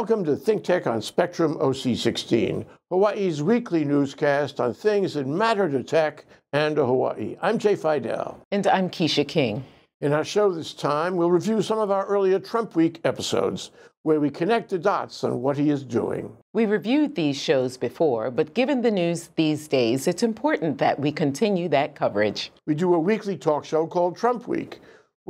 Welcome to Think Tech on Spectrum OC16, Hawaii's weekly newscast on things that matter to tech and to Hawaii. I'm Jay Fidell. And I'm Kecia King. In our show this time, we'll review some of our earlier Trump Week episodes, where we connect the dots on what he is doing. We reviewed these shows before, but given the news these days, it's important that we continue that coverage. We do a weekly talk show called Trump Week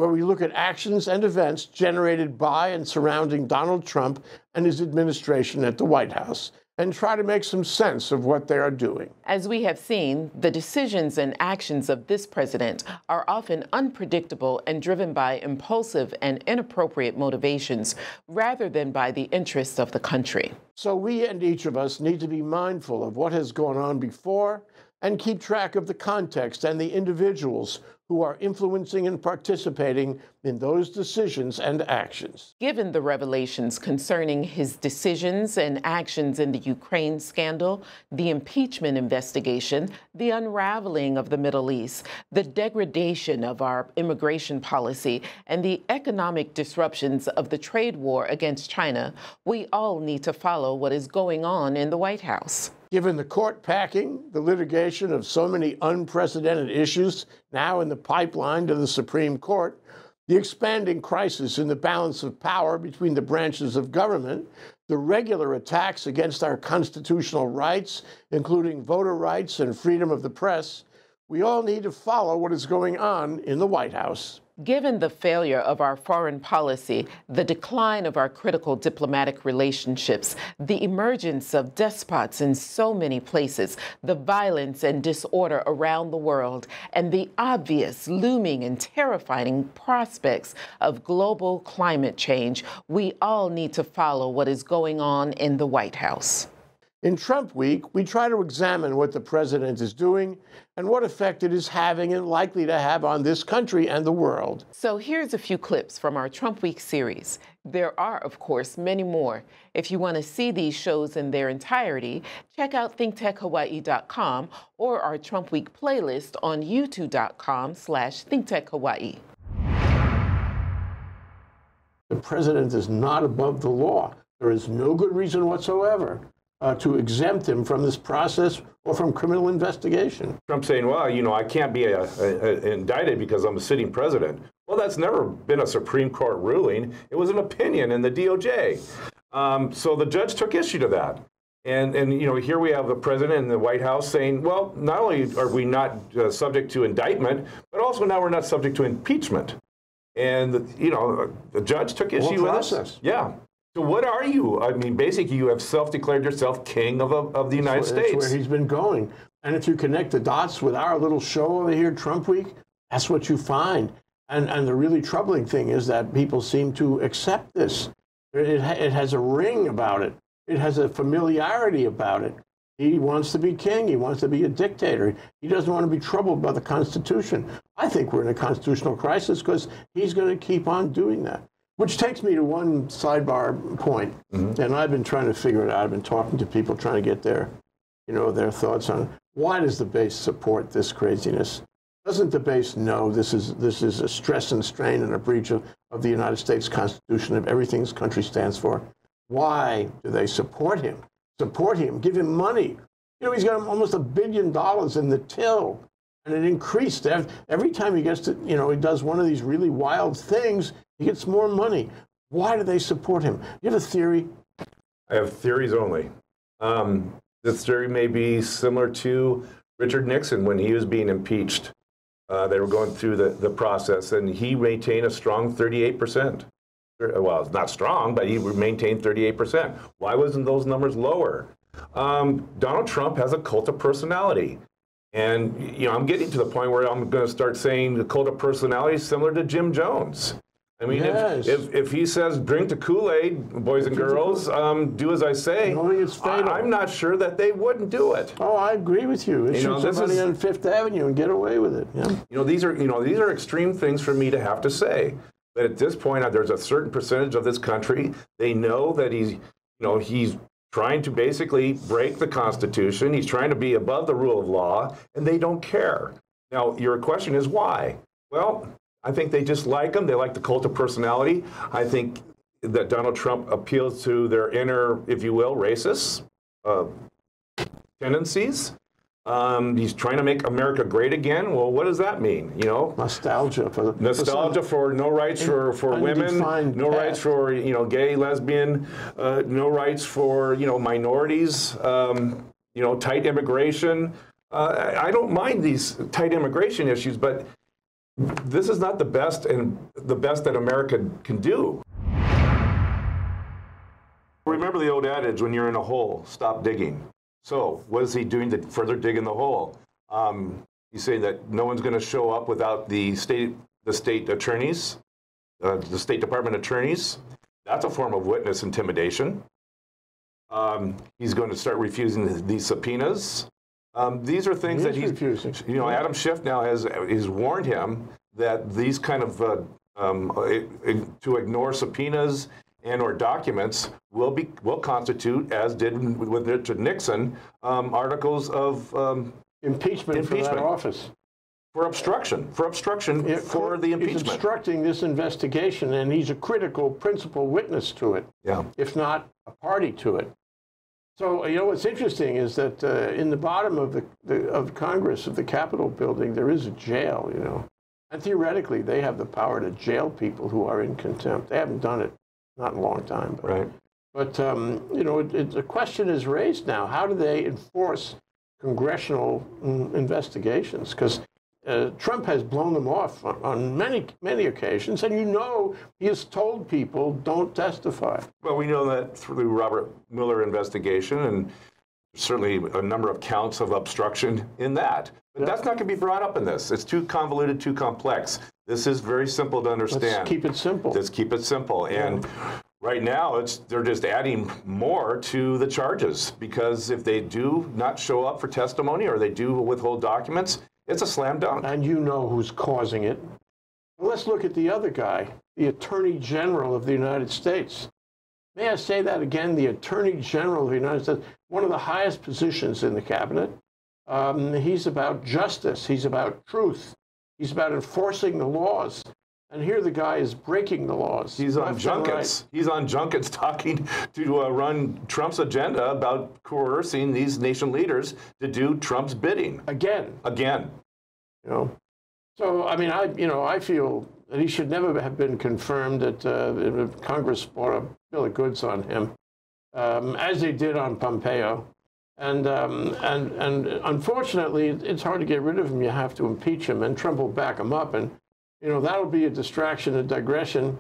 where we look at actions and events generated by and surrounding Donald Trump and his administration at the White House and try to make some sense of what they are doing. As we have seen, the decisions and actions of this president are often unpredictable and driven by impulsive and inappropriate motivations rather than by the interests of the country. So we and each of us need to be mindful of what has gone on before and keep track of the context and the individuals who are influencing and participating in those decisions and actions. Given the revelations concerning his decisions and actions in the Ukraine scandal, the impeachment investigation, the unraveling of the Middle East, the degradation of our immigration policy, and the economic disruptions of the trade war against China, we all need to follow what is going on in the White House. Given the court packing, the litigation of so many unprecedented issues now in the pipeline to the Supreme Court, the expanding crisis in the balance of power between the branches of government, the regular attacks against our constitutional rights, including voter rights and freedom of the press, we all need to follow what is going on in the White House. Given the failure of our foreign policy, the decline of our critical diplomatic relationships, the emergence of despots in so many places, the violence and disorder around the world, and the obvious, looming, and terrifying prospects of global climate change, we all need to follow what is going on in the White House. In Trump Week, we try to examine what the president is doing and what effect it is having and likely to have on this country and the world. So here's a few clips from our Trump Week series. There are, of course, many more. If you want to see these shows in their entirety, check out thinktechhawaii.com or our Trump Week playlist on youtube.com slash thinktechhawaii. The president is not above the law. There is no good reason whatsoever uh, to exempt him from this process or from criminal investigation. Trump saying, well, you know, I can't be a, a, a indicted because I'm a sitting president. Well, that's never been a Supreme Court ruling. It was an opinion in the DOJ. Um, so the judge took issue to that. And, and, you know, here we have the president and the White House saying, well, not only are we not uh, subject to indictment, but also now we're not subject to impeachment. And, you know, the judge took issue with this. Yeah. So what are you? I mean, basically, you have self-declared yourself king of, of the United that's States. That's where he's been going. And if you connect the dots with our little show over here, Trump Week, that's what you find. And, and the really troubling thing is that people seem to accept this. It, it has a ring about it. It has a familiarity about it. He wants to be king. He wants to be a dictator. He doesn't want to be troubled by the Constitution. I think we're in a constitutional crisis because he's going to keep on doing that. Which takes me to one sidebar point, mm-hmm. and I've been trying to figure it out. I've been talking to people trying to get their, you know, their thoughts on why does the base support this craziness? Doesn't the base know this is this is a stress and strain and a breach of, of the United States Constitution of everything this country stands for? Why do they support him? Support him, give him money. You know, he's got almost a billion dollars in the till and it increased every time he gets to you know he does one of these really wild things he gets more money. Why do they support him? You have a theory. I have theories only. Um, this theory may be similar to richard nixon when he was being impeached. Uh, they were going through the, the process and he maintained a strong 38% well it's not strong but he maintained 38% why wasn't those numbers lower? Um, donald trump has a cult of personality. And you know, I'm getting to the point where I'm going to start saying the cult of personality is similar to Jim Jones. I mean, yes. if, if, if he says drink the Kool-Aid, boys and girls, um, do as I say, I, am not sure that they wouldn't do it. Oh, I agree with you. you shoot know, somebody is, on Fifth Avenue and get away with it. Yeah. You know, these are you know these are extreme things for me to have to say. But at this point, uh, there's a certain percentage of this country they know that he's you know he's trying to basically break the Constitution. He's trying to be above the rule of law, and they don't care. Now, your question is why? Well, I think they just like him. They like the cult of personality. I think that Donald Trump appeals to their inner, if you will, racist uh, tendencies. Um, he's trying to make America great again. Well, what does that mean? You know, nostalgia for nostalgia for no rights for, for women, no rights for you know gay, lesbian, uh, no rights for you know minorities. Um, you know, tight immigration. Uh, I don't mind these tight immigration issues, but this is not the best and the best that America can do. Remember the old adage: when you're in a hole, stop digging. So, what is he doing to further dig in the hole? Um, he's saying that no one's going to show up without the state, the state attorneys, uh, the State Department attorneys. That's a form of witness intimidation. Um, he's going to start refusing these subpoenas. Um, these are things that he's refusing. You know, Adam Schiff now has has warned him that these kind of uh, um, to ignore subpoenas and or documents will be will constitute, as did with Richard Nixon, um, articles of um, impeachment, impeachment, for that office. For obstruction, for obstruction yeah, for the impeachment. He's obstructing this investigation, and he's a critical principal witness to it, yeah. if not a party to it. So you know what's interesting is that uh, in the bottom of the, the, of Congress of the Capitol building there is a jail, you know, and theoretically they have the power to jail people who are in contempt. They haven't done it not in a long time. But, right. But, um, you know, it, it, the question is raised now how do they enforce congressional mm, investigations? Because uh, Trump has blown them off on, on, many, many occasions, and you know he has told people don't testify. Well, we know that through the Robert Mueller investigation, and certainly a number of counts of obstruction in that. But that's not going to be brought up in this. It's too convoluted, too complex. This is very simple to understand. Let's keep it simple. Let's keep it simple. And right now, it's they're just adding more to the charges because if they do not show up for testimony or they do withhold documents, it's a slam dunk. And you know who's causing it. Let's look at the other guy, the Attorney General of the United States. May I say that again? The Attorney General of the United States, one of the highest positions in the cabinet. Um, he's about justice. He's about truth. He's about enforcing the laws. And here the guy is breaking the laws. He's on junkets. Right. He's on junkets talking to uh, run Trump's agenda about coercing these nation leaders to do Trump's bidding. Again. Again. You know. So I mean, I you know I feel that he should never have been confirmed that uh, Congress bought a bill of goods on him, um, as they did on Pompeo. And, um, and, and unfortunately, it's hard to get rid of him. You have to impeach him, and Trump will back him up. And, you know, that'll be a distraction, a digression.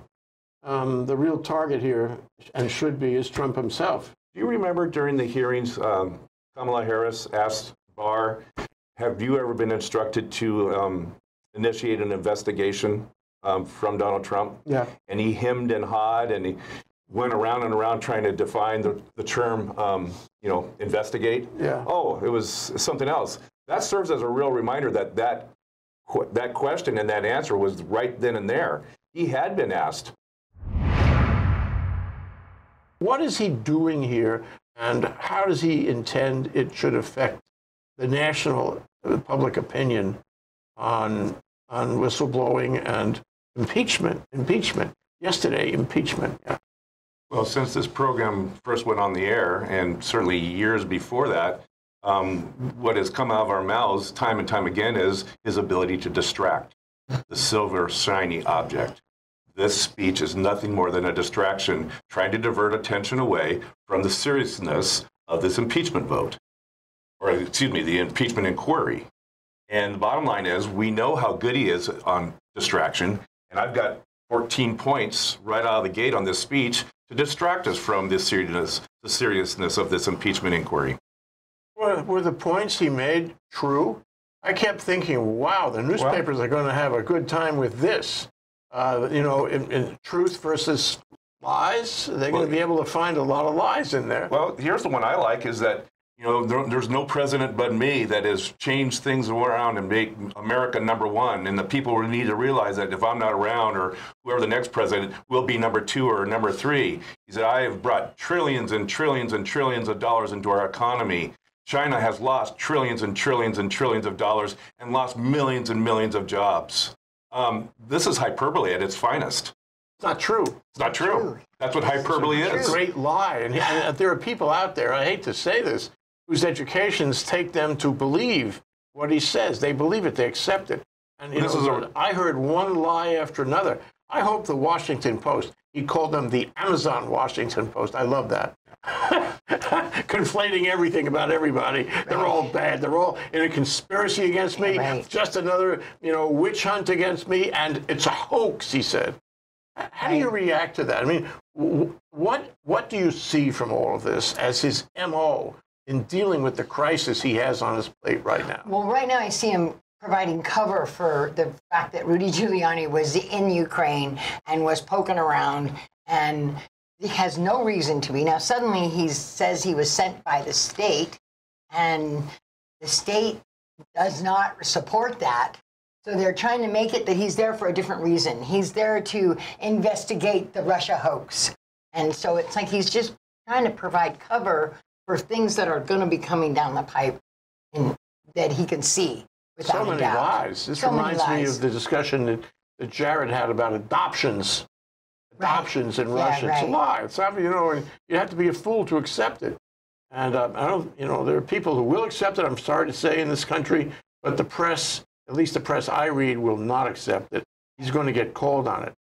Um, the real target here, and should be, is Trump himself. Do you remember during the hearings, um, Kamala Harris asked Barr, have you ever been instructed to um, initiate an investigation um, from Donald Trump? Yeah. And he hemmed and hawed, and he, went around and around trying to define the, the term, um, you know, investigate. Yeah. Oh, it was something else. That serves as a real reminder that that, that question and that answer was right then and there. He had been asked. What is he doing here, and how does he intend it should affect the national uh, public opinion on, on whistleblowing and impeachment? Impeachment. Yesterday, impeachment. Yeah. Well, since this program first went on the air, and certainly years before that, um, what has come out of our mouths time and time again is his ability to distract the silver shiny object. This speech is nothing more than a distraction, trying to divert attention away from the seriousness of this impeachment vote, or excuse me, the impeachment inquiry. And the bottom line is, we know how good he is on distraction, and I've got 14 points right out of the gate on this speech to distract us from this seriousness, the seriousness of this impeachment inquiry. Were, were the points he made true? I kept thinking, wow, the newspapers well, are going to have a good time with this. Uh, you know, in, in truth versus lies. They're well, going to be able to find a lot of lies in there. Well, here's the one I like: is that you know, there, there's no president but me that has changed things around and made America number one. And the people need to realize that if I'm not around or whoever the next president will be number two or number three. He said, I have brought trillions and trillions and trillions of dollars into our economy. China has lost trillions and trillions and trillions of dollars and lost millions and millions of jobs. Um, this is hyperbole at its finest. It's not true. It's not true. That's what hyperbole It's is. a great lie. And, and there are people out there, I hate to say this, whose educations take them to believe what he says. They believe it, they accept it. And This know, is a- I heard one lie after another. I hope the Washington Post, he called them the Amazon Washington Post. I love that. Conflating everything about everybody. They're all bad. They're all in a conspiracy against me. Right. Just another, you know, witch hunt against me. And it's a hoax, he said. How do you react to that? I mean, what what do you see from all of this as his mo in dealing with the crisis he has on his plate right now? Well, right now I see him providing cover for the fact that Rudy Giuliani was in Ukraine and was poking around and has no reason to be. Now, suddenly he says he was sent by the state and the state does not support that. So they're trying to make it that he's there for a different reason. He's there to investigate the Russia hoax. And so it's like he's just trying to provide cover for things that are going to be coming down the pipe and that he can see without So many doubt. lies. This So reminds me of the discussion that, that Jared had about adoptions. Right. Adoptions in Yeah, Russia. It's a lie. It's not, you know, and you have to be a fool to accept it. And uh, I don't, you know, there are people who will accept it. I'm sorry to say in this country, but the press, at least the press I read, will not accept it. He's going to get called on it.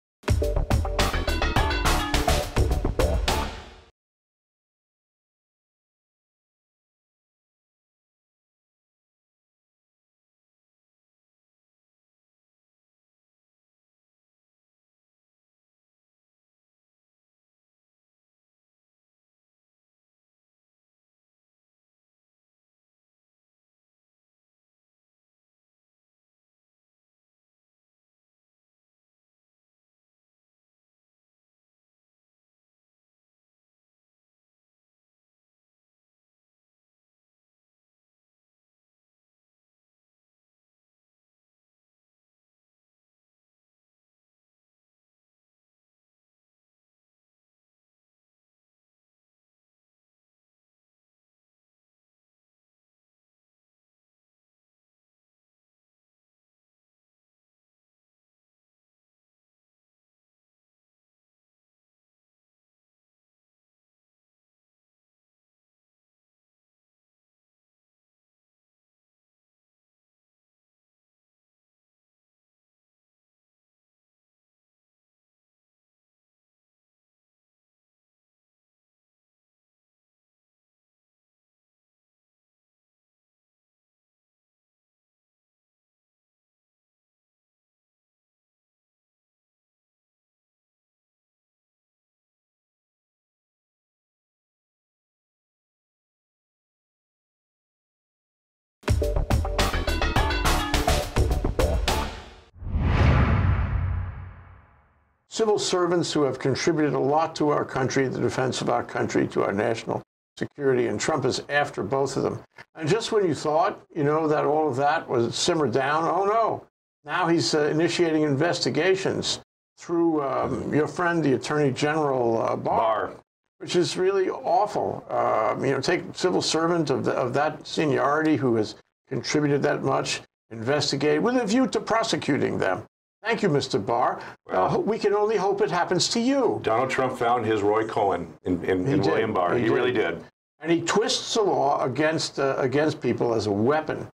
Civil servants who have contributed a lot to our country, the defense of our country, to our national security, and Trump is after both of them. And just when you thought, you know, that all of that was simmered down, oh no, now he's uh, initiating investigations through um, your friend, the Attorney General uh, Barr, Bar. which is really awful. Um, you know, take civil servant of, the, of that seniority who has contributed that much, investigate with a view to prosecuting them. Thank you, Mr. Barr. Uh, we can only hope it happens to you. Donald Trump found his Roy Cohn in, in, in. William Barr. He He, did. really did. And he twists the law against, uh, against people as a weapon.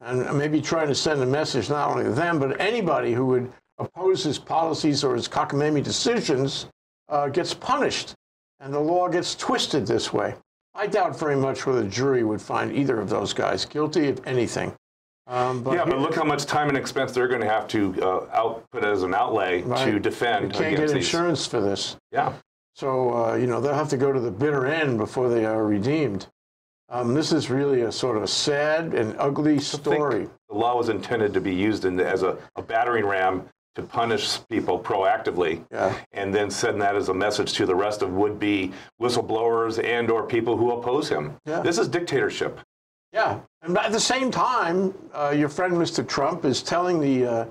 And maybe trying to send a message not only to them, but anybody who would oppose his policies or his cockamamie decisions uh, gets punished. And the law gets twisted this way. I doubt very much whether a jury would find either of those guys guilty of anything. Um, but Yeah, but look how much time and expense they're going to have to uh, output as an outlay Right. to you defend can't against get these. insurance for this. Yeah. So, uh, you know, they'll have to go to the bitter end before they are redeemed. Um, this is really a sort of sad and ugly story. The law was intended to be used in, as a, a battering ram to punish people proactively, Yeah. and then send that as a message to the rest of would-be whistleblowers and or people who oppose him. Yeah. This is dictatorship. Yeah. And at the same time, uh, your friend Mr. Trump is telling the uh,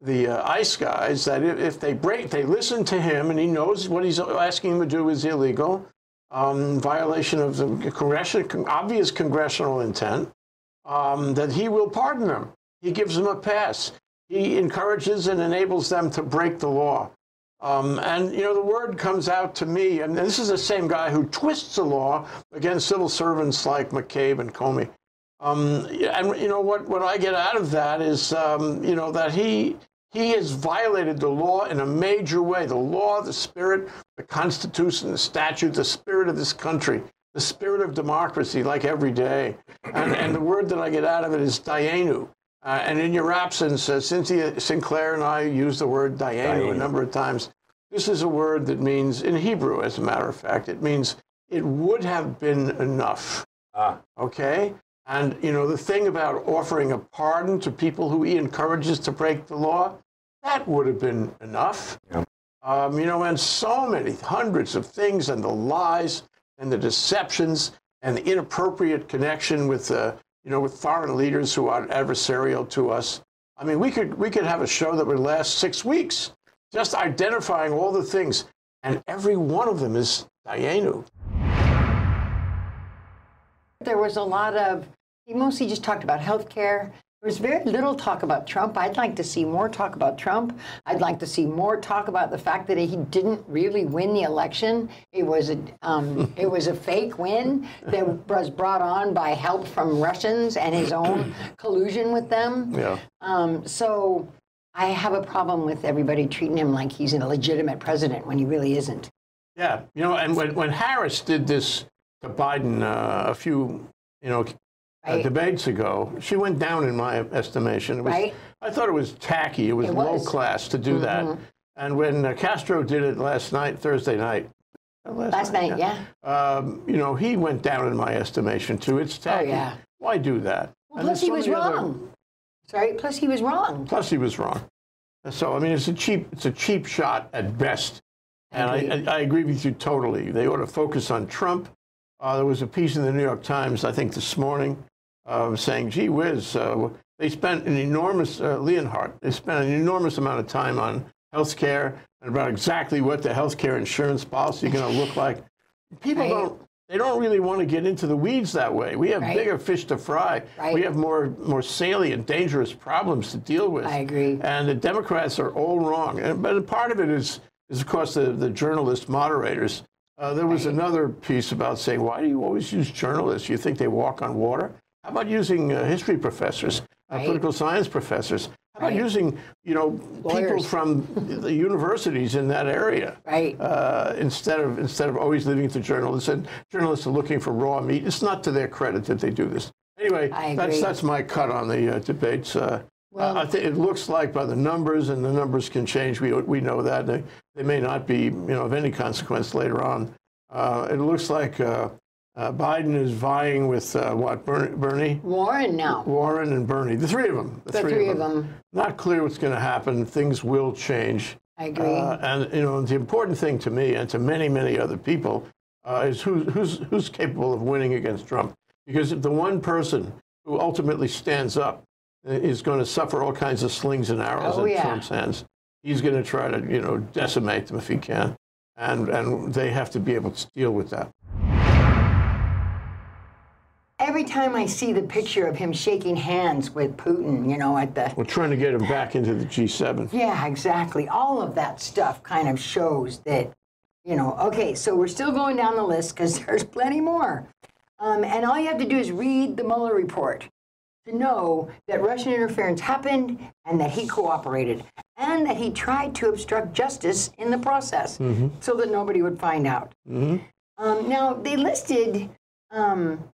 the uh, ICE guys that if, they break, they listen to him, and he knows what he's asking them to do is illegal, um, violation of the congressional, obvious congressional intent, um, that he will pardon them. He gives them a pass. He encourages and enables them to break the law. Um, and, you know, the word comes out to me, and this is the same guy who twists the law against civil servants like McCabe and Comey. Um, and, you know, what, what I get out of that is, um, you know, that he, he has violated the law in a major way the law, the spirit, the Constitution, the statute, the spirit of this country, the spirit of democracy, like every day. And, and the word that I get out of it is Dayenu. Uh, and in your absence, uh, Cynthia Sinclair and I use the word Dayenu a number of times. This is a word that means, in Hebrew, as a matter of fact, it means it would have been enough. Ah. Okay? And, you know, the thing about offering a pardon to people who he encourages to break the law, that would have been enough. Yeah. Um, you know, and so many, hundreds of things, and the lies and the deceptions and the inappropriate connection with, uh, you know, with foreign leaders who are adversarial to us. I mean, we could we could have a show that would last six weeks, just identifying all the things, and every one of them is Dayenu. There was a lot of, he mostly just talked about health care. There was very little talk about Trump. I'd like to see more talk about Trump. I'd like to see more talk about the fact that he didn't really win the election. It was a, um, it was a fake win that was brought on by help from Russians and his own collusion with them. Yeah. Um, so I have a problem with everybody treating him like he's a legitimate president when he really isn't. Yeah, you know, and when, when Harris did this to Biden uh, a few, you know, uh, debates ago, she went down in my estimation. It was, Right. I thought it was tacky. It was It low was. Mm-hmm. class to do that. And when uh, Castro did it last night, Thursday night, uh, Last night, yeah. um, you know, he went down in my estimation too. It's tacky. Oh, yeah. Why do that? Well, plus he was many other- wrong. Sorry, plus he was wrong. Plus, he was wrong. So I mean, it's a cheap, it's a cheap shot at best. And I, I, I agree with you totally. They ought to focus on Trump. Uh, there was a piece in the New York Times, I think, this morning, uh, saying, "Gee whiz, uh, they spent an enormous uh, Leonhardt. They spent an enormous amount of time on health care and about exactly what the health care insurance policy is going to look like." People Right. don't. They don't really want to get into the weeds that way. We have Right. bigger fish to fry. Right. We have more more salient, dangerous problems to deal with. I agree. And the Democrats are all wrong. And, but part of it is, is of course, the, the journalist moderators. Uh, there was another piece about saying, why do you always use journalists? You think they walk on water? How about using uh, history professors, uh, Right. political science professors? How about Right. using, you know, people from the universities in that area? Right. Uh, instead of instead of always leaving it to journalists, and journalists are looking for raw meat. It's not to their credit that they do this. Anyway, that's that's my cut on the uh, debates. Uh, Well- I think it looks like by the numbers, and the numbers can change. We we know that they, they may not be you know of any consequence later on. Uh, it looks like uh, uh, Biden is vying with uh, what Bernie, Bernie, Warren now. Warren, and Bernie, the three of them. The three of them. Not clear what's going to happen. Things will change. I agree. Uh, and you know, the important thing to me and to many, many other people uh, is who, who's who's capable of winning against Trump. Because if the one person who ultimately stands up is going to suffer all kinds of slings and arrows Oh, in yeah. Trump's hands, he's going to try to you know decimate them if he can, and and they have to be able to deal with that. Every time I see the picture of him shaking hands with Putin, you know, at the We're trying to get him back into the G7. Yeah, exactly. All of that stuff kind of shows that, you know, okay, so we're still going down the list because there's plenty more. Um, and all you have to do is read the Mueller report to know that Russian interference happened and that he cooperated and that he tried to obstruct justice in the process so that nobody would find out. Um, now, they listed um,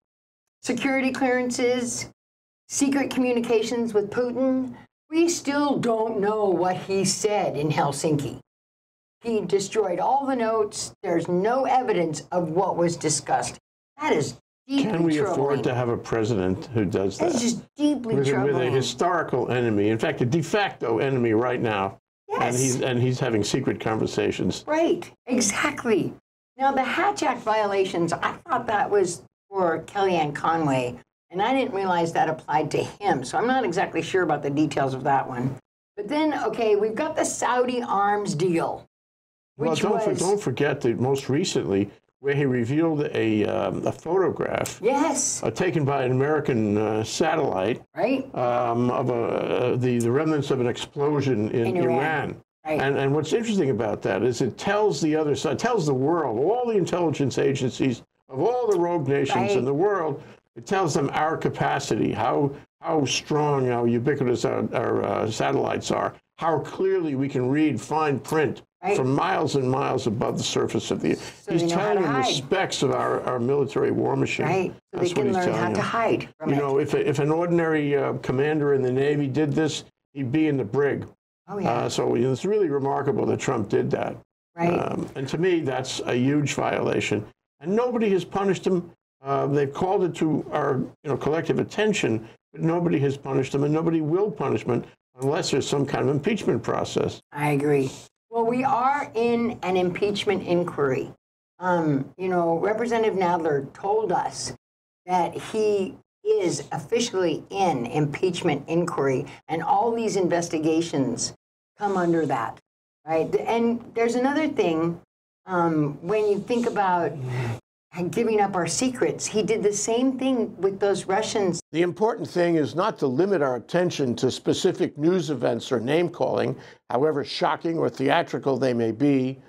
security clearances, secret communications with Putin. We still don't know what he said in Helsinki. He destroyed all the notes. There's no evidence of what was discussed. That is deeply Can we troubling. afford to have a president who does that? That's just deeply with, a- with a historical enemy, in fact, a de facto enemy right now, and he's and he's having secret conversations. Right, exactly. Now, the Hatch Act violations, I thought that was for Kellyanne Conway, and I didn't realize that applied to him. So I'm not exactly sure about the details of that one. But then, okay, we've got the Saudi arms deal, Well, don't, for- don't forget that most recently, where he revealed a, um, a photograph yes, uh, taken by an American uh, satellite right, um, of a, uh, the, the remnants of an explosion in, In Iran. Iran. Right. And, and what's interesting about that is it tells the other side, tells the world, all the intelligence agencies of all the rogue nations Right. in the world, it tells them our capacity, how, how strong, how ubiquitous our, our uh, satellites are, how clearly we can read fine print Right. from miles and miles above the surface of the. So he's they know how telling them the specs of our, our military war machine. Right. So That's they what can he's learn how to them. hide from You it. know, if, a, if an ordinary uh, commander in the Navy did this, he'd be in the brig. oh, yeah. Uh, so it's really remarkable that Trump did that. right. Um, and to me, that's a huge violation. And nobody has punished him. Uh, they've called it to our you know, collective attention, but nobody has punished him, and nobody will punish him unless there's some kind of impeachment process. I agree. Well, we are in an impeachment inquiry. Um, you know, Representative Nadler told us that he is officially in impeachment inquiry, and all these investigations come under that, right? And there's another thing um, when you think about giving up our secrets, he did the same thing with those Russians. The important thing is not to limit our attention to specific news events or name calling, however shocking or theatrical they may be,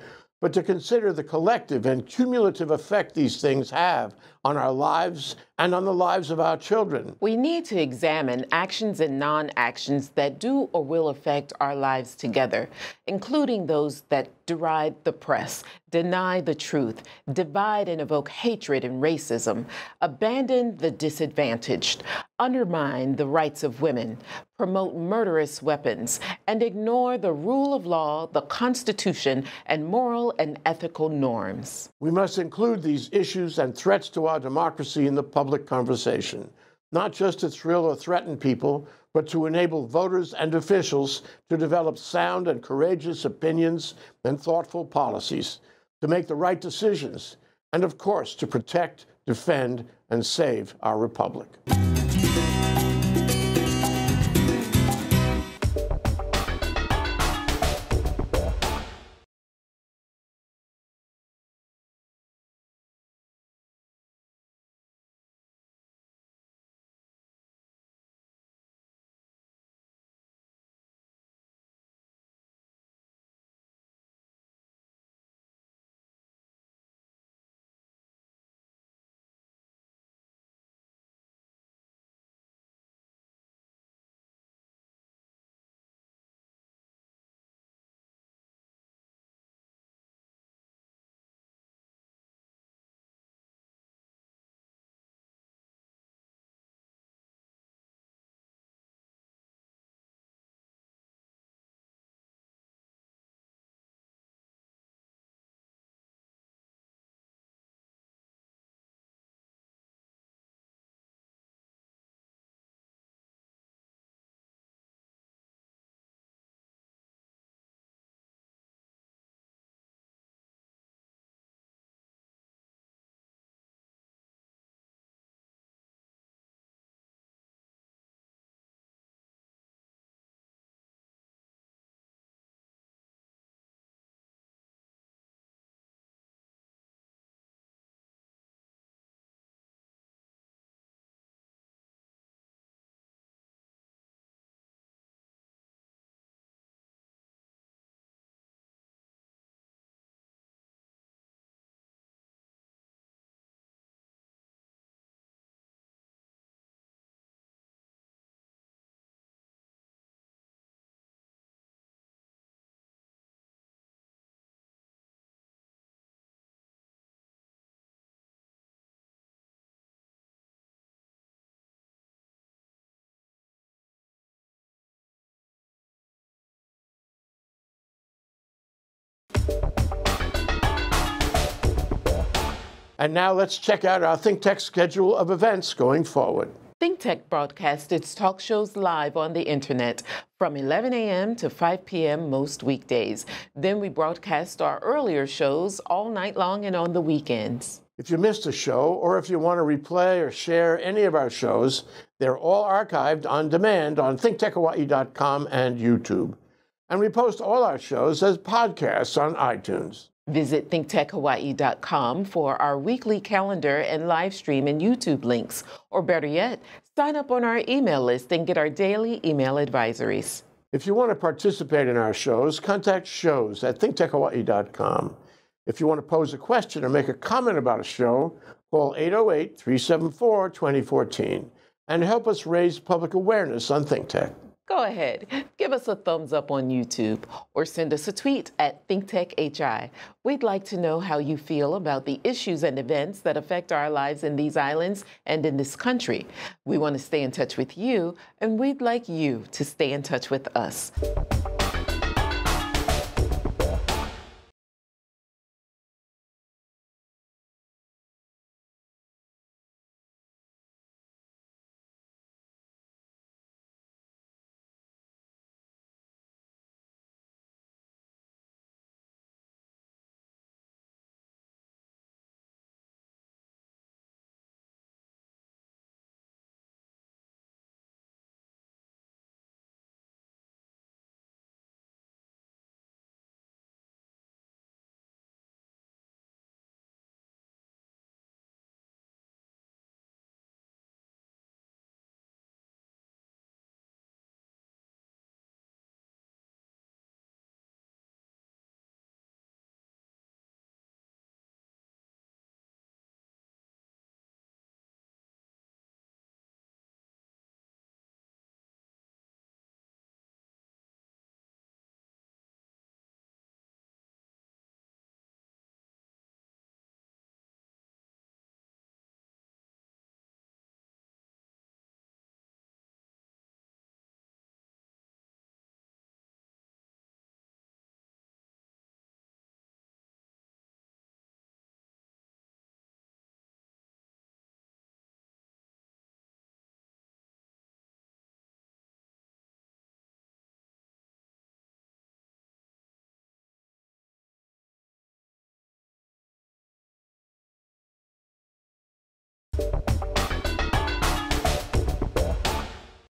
but to consider the collective and cumulative effect these things have on our lives and on the lives of our children. We need to examine actions and non actions that do or will affect our lives together, including those that deride the press, deny the truth, divide and evoke hatred and racism, abandon the disadvantaged, undermine the rights of women, promote murderous weapons, and ignore the rule of law, the Constitution, and moral and ethical norms. We must include these issues and threats to our democracy in the public conversation, not just to thrill or threaten people, but to enable voters and officials to develop sound and courageous opinions and thoughtful policies, to make the right decisions, and of course, to protect, defend, and save our republic. And now let's check out our ThinkTech schedule of events going forward. ThinkTech broadcasts its talk shows live on the internet from 11 a.m. to 5 p.m. most weekdays. Then we broadcast our earlier shows all night long and on the weekends. If you missed a show, or if you want to replay or share any of our shows, they're all archived on demand on thinktechhawaii.com and YouTube. And we post all our shows as podcasts on iTunes. Visit thinktechhawaii.com for our weekly calendar and live stream and YouTube links. Or better yet, sign up on our email list and get our daily email advisories. If you want to participate in our shows, contact shows at thinktechhawaii.com. If you want to pose a question or make a comment about a show, call 808 374 2014 and help us raise public awareness on ThinkTech. Go ahead, give us a thumbs up on YouTube or send us a tweet at ThinkTechHI. We'd like to know how you feel about the issues and events that affect our lives in these islands and in this country. We want to stay in touch with you, and we'd like you to stay in touch with us.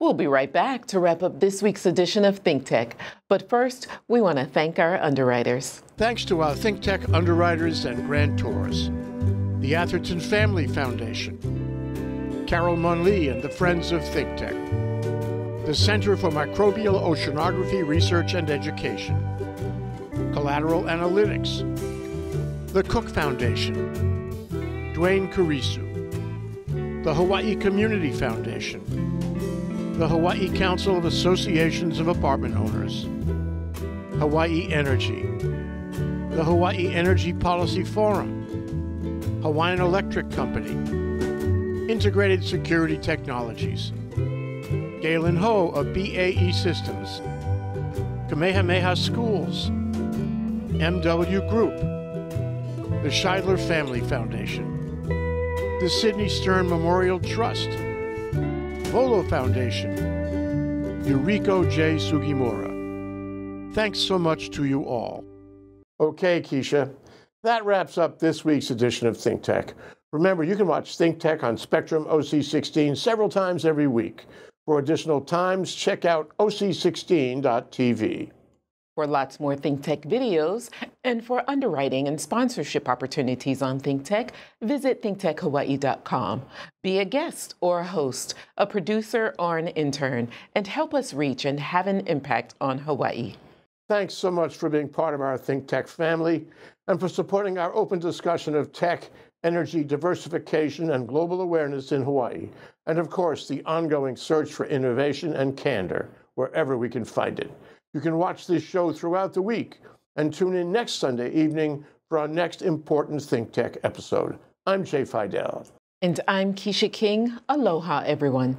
We'll be right back to wrap up this week's edition of Think Tech. But first, we want to thank our underwriters. Thanks to our Think Tech underwriters and grantors, the Atherton Family Foundation, Carol Monley and the Friends of Think Tech, the Center for Microbial Oceanography Research and Education, Collateral Analytics, the Cook Foundation, Dwayne Carisu, the Hawaii Community Foundation, the Hawaii Council of Associations of Apartment Owners, Hawaii Energy, the Hawaii Energy Policy Forum, Hawaiian Electric Company, Integrated Security Technologies, Galen Ho of BAE Systems, Kamehameha Schools, MW Group, the Scheidler Family Foundation, the Sidney Stern Memorial Trust, Volo Foundation, Yuriko J. Sugimura. Thanks so much to you all. Okay, Kecia, that wraps up this week's edition of Think Tech. Remember, you can watch Think Tech on Spectrum OC16 several times every week. For additional times, check out OC16.tv. For lots more ThinkTech videos and for underwriting and sponsorship opportunities on ThinkTech, visit thinktechhawaii.com. Be a guest or a host, a producer or an intern, and help us reach and have an impact on Hawaii. Thanks so much for being part of our ThinkTech family and for supporting our open discussion of tech, energy diversification, and global awareness in Hawaii. And of course, the ongoing search for innovation and candor wherever we can find it. You can watch this show throughout the week and tune in next Sunday evening for our next important Think Tech episode. I'm Jay Fidell. And I'm Kecia King. Aloha, everyone.